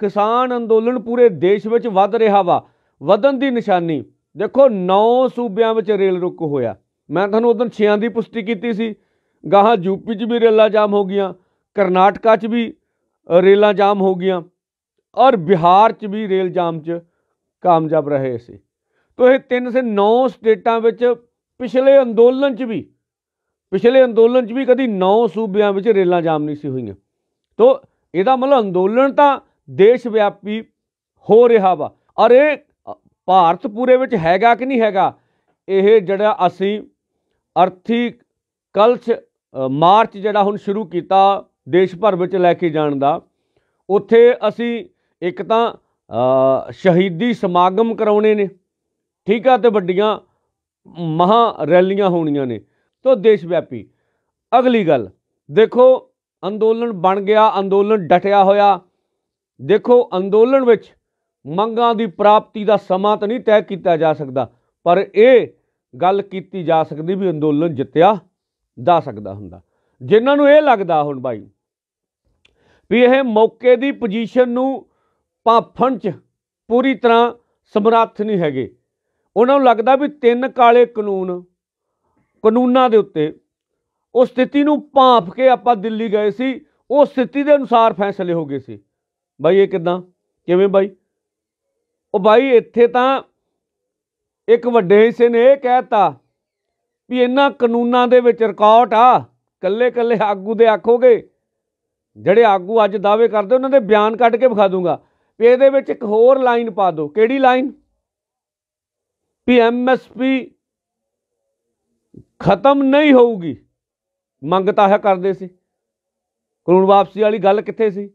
ਕਿਸਾਨ ਅੰਦੋਲਨ ਪੂਰੇ ਦੇਸ਼ ਵਿੱਚ ਵੱਧ ਰਿਹਾ ਵਾ, ਵਧਣ ਦੀ ਨਿਸ਼ਾਨੀ। ਦੇਖੋ 9 ਸੂਬਿਆਂ ਵਿੱਚ ਰੇਲ ਰੁਕ ਹੋਇਆ। ਮੈਂ ਤੁਹਾਨੂੰ ਉਦੋਂ 6 ਦੀ ਪੁਸ਼ਟੀ ਕੀਤੀ ਸੀ। ਗਾਹਾਂ ਯੂਪੀ 'ਚ ਵੀ ਰੇਲਾਂ ਜਾਮ ਹੋ ਗਈਆਂ, ਕਰਨਾਟਕਾ 'ਚ ਵੀ ਰੇਲਾਂ ਜਾਮ ਹੋ ਗਈਆਂ ਔਰ ਬਿਹਾਰ 'ਚ ਵੀ ਰੇਲ ਜਾਮ 'ਚ ਕਾਮਯਾਬ ਰਹੇ ਸੀ। ਤੋ ਇਹ ਤਿੰਨ ਸੇ 9 ਸਟੇਟਾਂ ਵਿੱਚ ਪਿਛਲੇ ਅੰਦੋਲਨ 'ਚ ਵੀ, ਪਿਛਲੇ ਅੰਦੋਲਨ 'ਚ ਵੀ ਕਦੀ 9 ਸੂਬਿਆਂ ਵਿੱਚ ਰੇਲਾਂ ਜਾਮ ਨਹੀਂ ਸੀ ਹੋਈਆਂ। ਤੋ ਇਹਦਾ ਮਤਲਬ ਅੰਦੋਲਨ ਤਾਂ ਦੇਸ਼ ਵਿਆਪੀ ਹੋ ਰਿਹਾ ਵਾ। ਔਰ ਇਹ ਭਾਰਤ ਪੂਰੇ ਵਿੱਚ ਹੈਗਾ ਕਿ ਨਹੀਂ ਹੈਗਾ? ਇਹ ਜਿਹੜਾ ਅਸੀਂ ਅਰਥੀ ਕਲਚ ਮਾਰਚ ਜਿਹੜਾ ਹੁਣ ਸ਼ੁਰੂ ਕੀਤਾ ਦੇਸ਼ ਭਰ ਵਿੱਚ ਲੈ ਕੇ ਜਾਣ ਦਾ, ਉੱਥੇ ਅਸੀਂ ਇੱਕ ਤਾਂ ਸ਼ਹੀਦੀ ਸਮਾਗਮ ਕਰਾਉਣੇ ਨੇ, ਠੀਕ ਆ, ਤੇ ਵੱਡੀਆਂ ਮਹਾ ਰੈਲੀਆਂ ਹੋਣੀਆਂ ਨੇ। ਤੋ, ਦੇਸ਼ ਵਿਆਪੀ। ਅਗਲੀ ਗੱਲ, ਦੇਖੋ, ਅੰਦੋਲਨ ਬਣ ਗਿਆ, ਅੰਦੋਲਨ ਡਟਿਆ ਹੋਇਆ। ਦੇਖੋ, ਅੰਦੋਲਨ ਵਿੱਚ ਮੰਗਾਂ ਦੀ ਪ੍ਰਾਪਤੀ ਦਾ ਸਮਾਂ ਤਾਂ ਨਹੀਂ ਤੈਅ ਕੀਤਾ ਜਾ ਸਕਦਾ, ਪਰ ਇਹ ਗੱਲ ਕੀਤੀ ਜਾ ਸਕਦੀ ਵੀ ਅੰਦੋਲਨ ਜਿੱਤਿਆ ਜਾ ਸਕਦਾ ਹੁੰਦਾ। ਜਿਨ੍ਹਾਂ ਨੂੰ ਇਹ ਲੱਗਦਾ ਹੁਣ ਬਾਈ ਵੀ ਇਹ ਮੌਕੇ ਦੀ ਪੋਜੀਸ਼ਨ ਨੂੰ ਭਾਫਣ ਚ ਪੂਰੀ ਤਰ੍ਹਾਂ ਸਮਰੱਥ ਨਹੀਂ ਹੈਗੇ। ਉਹਨਾਂ ਨੂੰ ਲੱਗਦਾ ਵੀ ਤਿੰਨ ਕਾਲੇ ਕਾਨੂੰਨ, ਕਾਨੂੰਨਾਂ ਦੇ ਉੱਤੇ ਉਹ ਸਥਿਤੀ ਨੂੰ ਭਾਂਪ ਕੇ ਆਪਾਂ ਦਿੱਲੀ ਗਏ ਸੀ, ਉਹ ਸਥਿਤੀ ਦੇ ਅਨੁਸਾਰ ਫੈਸਲੇ ਹੋ ਗਏ ਸੀ। ਬਾਈ, ਇਹ ਕਿਦਾਂ? ਕਿਵੇਂ ਬਾਈ? ਉਹ ਬਾਈ, ਇੱਥੇ ਤਾਂ ਇੱਕ ਵੱਡੇ ਹਿੱਸੇ ਨੇ ਇਹ ਕਹਿਤਾ ਵੀ ਇਹਨਾਂ ਕਾਨੂੰਨਾਂ ਦੇ ਵਿੱਚ ਰਿਕਾਰਡ ਆ। ਕੱਲੇ ਕੱਲੇ ਆਗੂ ਦੇ ਆਖੋਗੇ, ਜਿਹੜੇ ਆਗੂ ਅੱਜ ਦਾਅਵੇ ਕਰਦੇ, ਉਹਨਾਂ ਦੇ ਬਿਆਨ ਕੱਢ ਕੇ ਵਿਖਾ ਦੂੰਗਾ। ਵੀ ਇਹਦੇ ਵਿੱਚ ਇੱਕ ਹੋਰ ਲਾਈਨ ਪਾ ਦਿਓ। ਕਿਹੜੀ ਲਾਈਨ? ਵੀ ਐਮਐਸਪੀ ਖਤਮ ਨਹੀਂ ਹੋਊਗੀ। ਮੰਗ ਤਾਂ ਹੈ ਕਰਦੇ ਸੀ। ਕਾਨੂੰਨ ਵਾਪਸੀ ਵਾਲੀ ਗੱਲ ਕਿੱਥੇ ਸੀ?